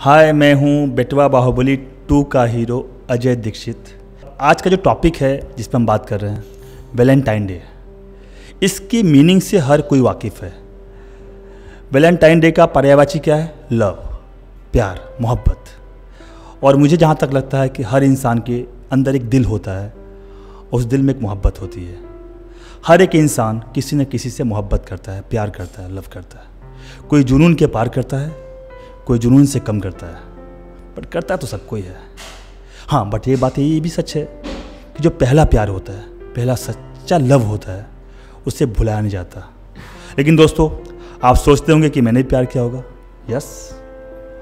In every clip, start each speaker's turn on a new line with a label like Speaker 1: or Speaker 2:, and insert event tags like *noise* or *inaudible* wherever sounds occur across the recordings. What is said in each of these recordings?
Speaker 1: हाय, मैं हूँ बेटवा बाहुबली टू का हीरो अजय दीक्षित। आज का जो टॉपिक है, जिस पर हम बात कर रहे हैं वैलेंटाइन डे इसकी मीनिंग से हर कोई वाकिफ़ है। वैलेंटाइन डे का पर्यायवाची क्या है? लव प्यार, मोहब्बत। और मुझे जहाँ तक लगता है कि हर इंसान के अंदर एक दिल होता है, उस दिल में एक मोहब्बत होती है। हर एक इंसान किसी न किसी से मोहब्बत करता है, प्यार करता है लव करता है। कोई जुनून के पार करता है कोई जुनून से कम करता है बट करता तो सब कोई है। हाँ बट ये बात ये भी सच है कि जो पहला प्यार होता है, पहला सच्चा लव होता है, उसे भुलाया नहीं जाता। लेकिन दोस्तों, आप सोचते होंगे कि मैंने प्यार किया होगा। Yes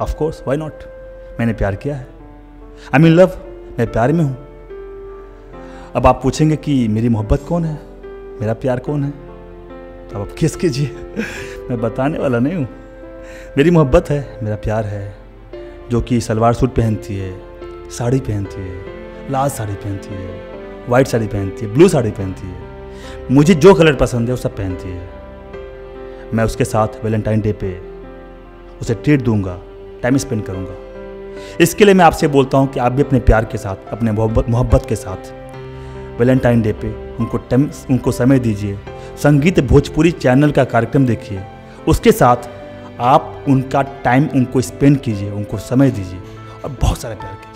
Speaker 1: of course why not मैंने प्यार किया है। आई मीन लव मैं प्यार में हूँ। अब आप पूछेंगे कि मेरी मोहब्बत कौन है? मेरा प्यार कौन है? तो आप किस कीजिए *laughs* मैं बताने वाला नहीं हूँ। मेरी मोहब्बत है, मेरा प्यार है, जो कि सलवार सूट पहनती है, साड़ी पहनती है, लाल साड़ी पहनती है वाइट साड़ी पहनती है ब्लू साड़ी पहनती है, मुझे जो कलर पसंद है वो सब पहनती है। मैं उसके साथ वैलेंटाइन डे पे उसे ट्रीट दूँगा टाइम स्पेंड करूँगा। इसके लिए मैं आपसे बोलता हूँ कि आप भी अपने प्यार के साथ, अपने मोहब्बत मोहब्बत के साथ वैलेंटाइन डे पे उनको टाइम उनको समय दीजिए। संगीत भोजपुरी चैनल का कार्यक्रम देखिए। उसके साथ आप उनका टाइम उनको स्पेंड कीजिए उनको समय दीजिए। और बहुत सारा प्यार कीजिए।